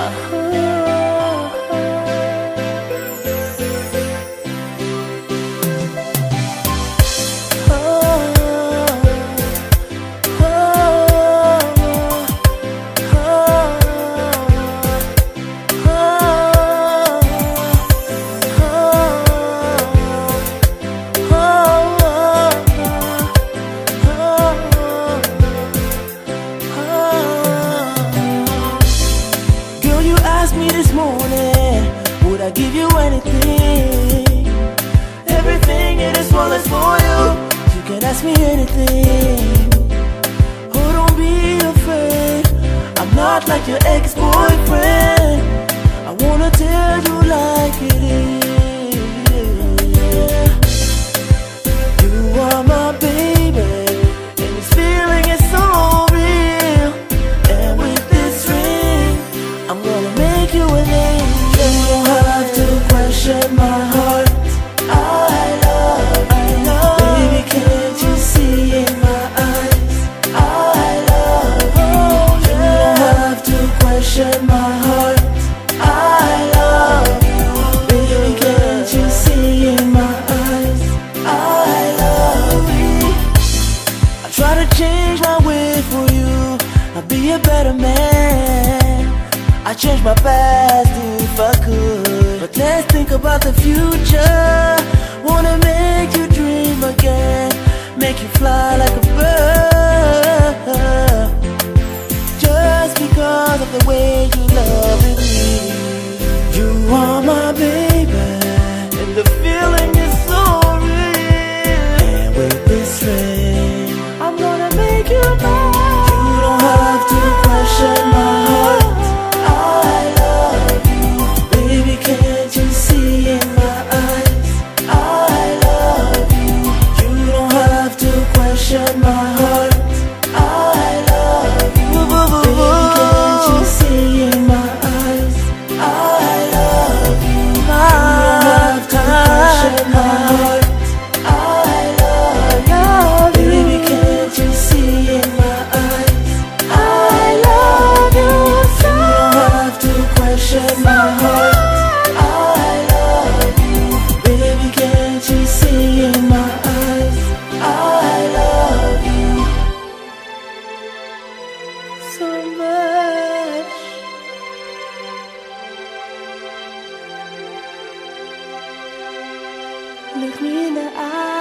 아 Would I give you anything? Everything in this world is for you. You can ask me anything. Oh, don't be afraid. I'm not like your ex-boyfriend. a better man. I'd change my past if I could. But let's think about the future. Wanna make you dream again. Make you fly like a bird. Look me in the eye.